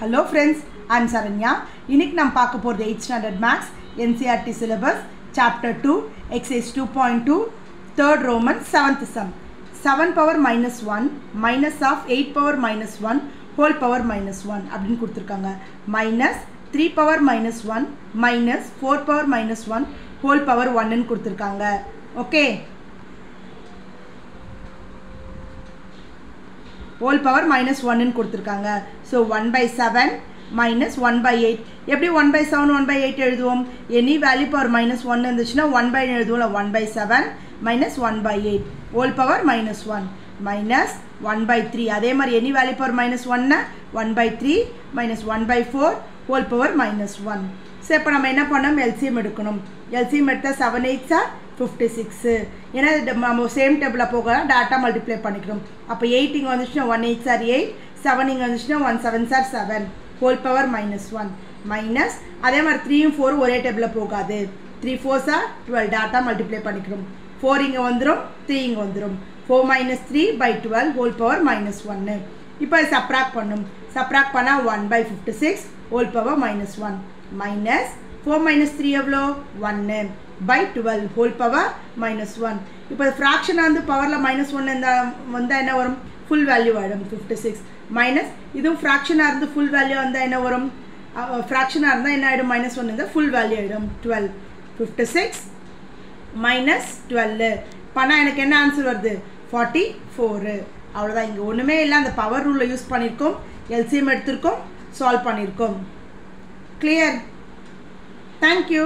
Hello friends I'm Saranya இன்னைக்கு நம்ம பார்க்க போகிறது eight standard maths NCERT syllabus chapter two exercise two point two third Roman seventh sum seven power minus one minus of eight power minus one whole power minus one அப்படின்னு கொடுத்துருக்காங்க. Minus three power minus one minus four power minus one whole power ஒன்னுன்னு கொடுத்துருக்காங்க. Okay whole power minus ஒன்னு கொடுத்துருக்காங்க so one by seven minus one by eight எப்படி one by seven one by eight எழுதுவோம் any value power minus one இருந்துச்சுன்னா one by எழுதுவோம்ல one by seven minus one by eight whole power minus one minus one by three அதே மாதிரி any value power minus ஒன்னா one by three minus one by four whole power minus one so இப்போ நம்ம என்ன பண்ணோம் LCM எடுக்கணும் LCM எடுத்தால் seven எயிட்ஸா fifty six ஏன்னா நம்ம சேம் டேபிளில் போக டேட்டா மல்டிப்ளை பண்ணிக்கிறோம். அப்போ எயிட் இங்கே வந்துச்சுன்னா one eight sir eight seven இங்கே வந்துச்சுன்னா one seven sir seven whole power minus one minus அதே மாதிரி த்ரீயும் ஃபோரும் ஒரே டேபிளில் போகாது. Three four sir twelve data multiply பண்ணிக்கிறோம். ஃபோர் இங்கே வந்துடும் த்ரீ இங்கே வந்துடும் four minus three by twelve whole power minus ஒன்று இப்போ சப்ராக் பண்ணும். சப்ராக் பண்ணால் one by fifty six whole power minus one minus four minus three எவ்வளோ? ஒன்று by twelve whole power minus one இப்போ ஃப்ராக்ஷனாக வந்து பவரில் மைனஸ் ஒன் இருந்தால் வந்தால் என்ன வரும்? ஃபுல் வேல்யூ ஆகிடும் ஃபிஃப்டி சிக்ஸ் மைனஸ் இதுவும் ஃப்ராக்ஷனாக இருந்து ஃபுல் வேல்யூ வந்தால் என்ன வரும்? ஃப்ராக்ஷனாக இருந்தால் என்ன ஆகிடும் மைனஸ் ஒன் இருந்தால் ஃபுல் வேல்யூ ஆகிடும் twelve fifty six minus twelve பண்ணால் எனக்கு என்ன ஆன்சர் வருது? ஃபார்ட்டி ஃபோரு அவ்வளோதான் இங்கே ஒன்றுமே இல்லை. அந்த பவர் ரூலில் யூஸ் பண்ணியிருக்கோம் எல்சிஎம் எடுத்திருக்கோம். சால்வ் பண்ணியிருக்கோம் கிளியர் தேங்க்யூ